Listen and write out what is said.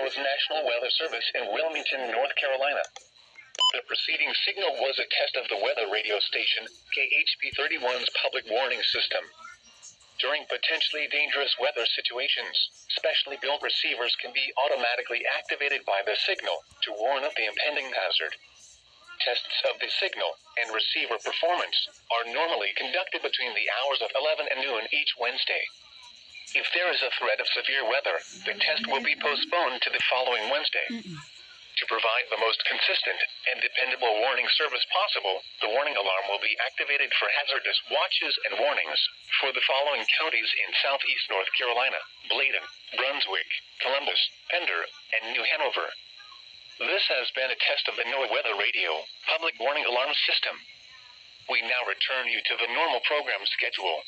Poconos National Weather Service in Wilmington, North Carolina. The preceding signal was a test of the weather radio station, KHB 31's public warning system. During potentially dangerous weather situations, specially built receivers can be automatically activated by the signal to warn of the impending hazard. Tests of the signal and receiver performance are normally conducted between the hours of 11 and noon each Wednesday. If there is a threat of severe weather, the test will be postponed to the following Wednesday. To provide the most consistent and dependable warning service possible, the warning alarm will be activated for hazardous watches and warnings for the following counties in southeast North Carolina Bladen, Brunswick, Columbus, Pender, and New Hanover. This has been a test of the NOAA Weather Radio public warning alarm system. We now return you to the normal program schedule.